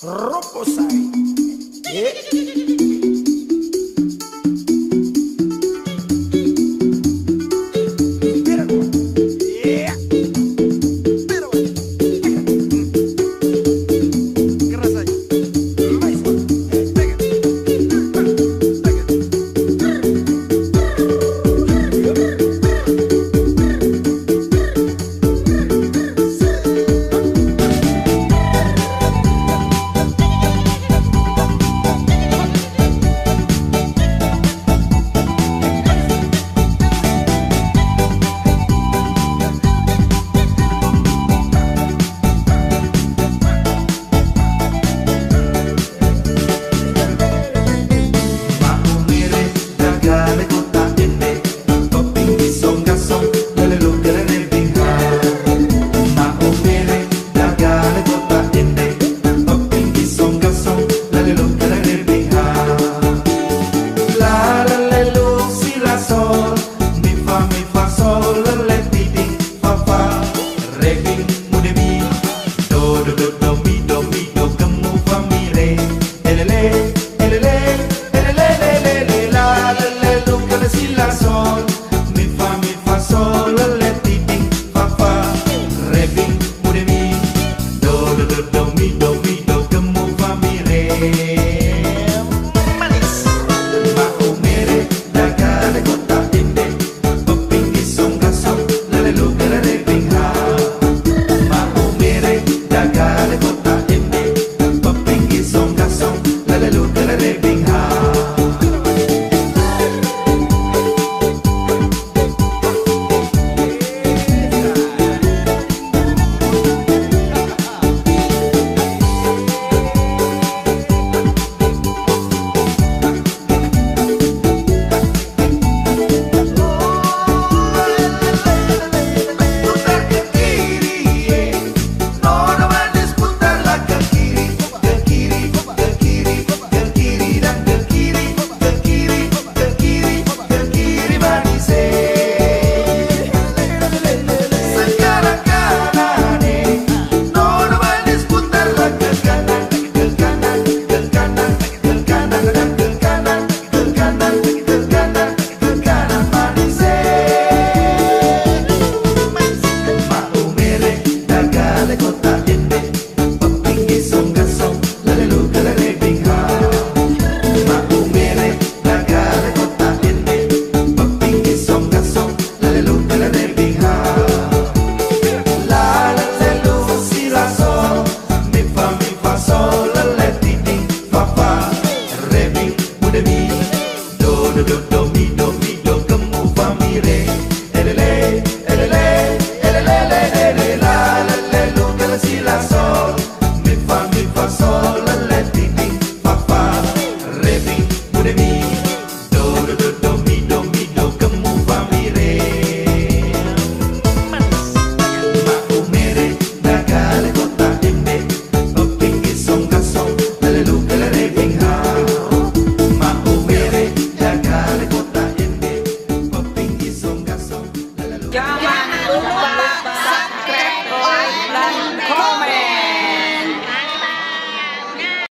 Roposai. Yeah. do do do mi do. Dulu.